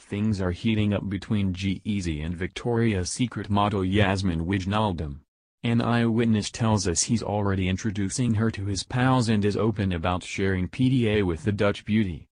things are heating up between G-Eazy and Victoria's Secret model Yasmin Wijnaldum. An eyewitness tells us he's already introducing her to his pals and is open about sharing PDA with the Dutch beauty.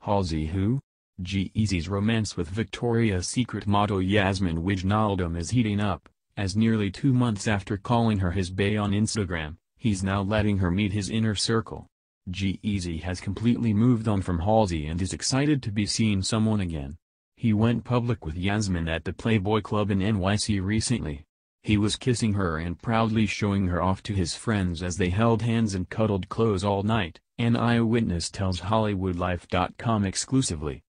Halsey who? G-Eazy's romance with Victoria's Secret model Yasmin Wijnaldum is heating up, as nearly two months after calling her his bae on Instagram, he's now letting her meet his inner circle. G-Eazy has completely moved on from Halsey and is excited to be seeing someone again. He went public with Yasmin at the Playboy Club in NYC recently. He was kissing her and proudly showing her off to his friends as they held hands and cuddled close all night, an eyewitness tells HollywoodLife.com exclusively.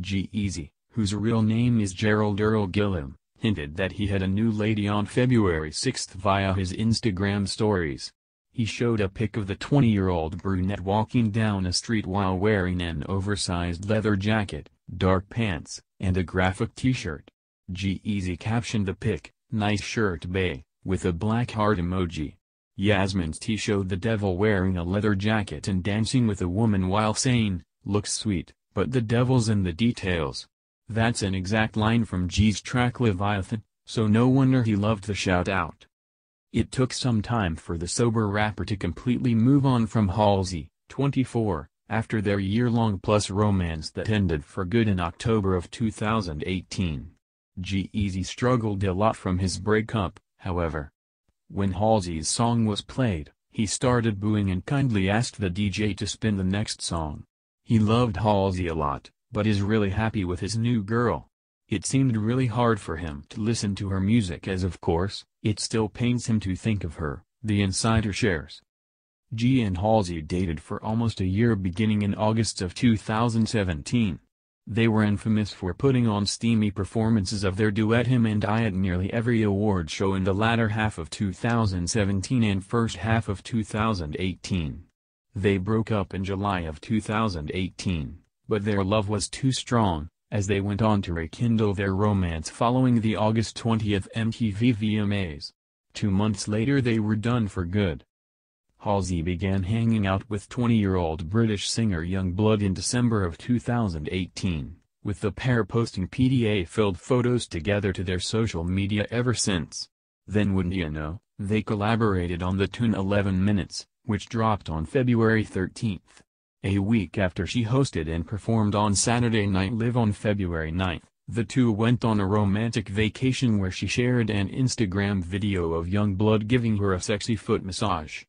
G-Eazy, whose real name is Gerald Earl Gillum, hinted that he had a new lady on February 6 via his Instagram stories. He showed a pic of the 20-year-old brunette walking down a street while wearing an oversized leather jacket, dark pants, and a graphic t-shirt. G-Eazy captioned the pic, nice shirt bae, with a black heart emoji. Yasmin's T showed the devil wearing a leather jacket and dancing with a woman while saying, looks sweet, but the devil's in the details. That's an exact line from G's track Leviathan, so no wonder he loved the shout-out. It took some time for the sober rapper to completely move on from Halsey, 24, after their year-long plus romance that ended for good in October of 2018. G-Eazy struggled a lot from his breakup, however. When Halsey's song was played, he started booing and kindly asked the DJ to spin the next song. He loved Halsey a lot, but is really happy with his new girl. It seemed really hard for him to listen to her music as of course, it still pains him to think of her, the insider shares. G and Halsey dated for almost a year beginning in August of 2017. They were infamous for putting on steamy performances of their duet Him and I at nearly every award show in the latter half of 2017 and first half of 2018. They broke up in July of 2018, but their love was too strong, as they went on to rekindle their romance following the August 20th MTV VMAs. Two months later they were done for good. Halsey began hanging out with 20-year-old British singer Yungblud in December of 2018, with the pair posting PDA-filled photos together to their social media ever since. Then wouldn't you know, they collaborated on the tune 11 Minutes, which dropped on February 13. A week after she hosted and performed on Saturday Night Live on February 9, the two went on a romantic vacation where she shared an Instagram video of Yungblud giving her a sexy foot massage.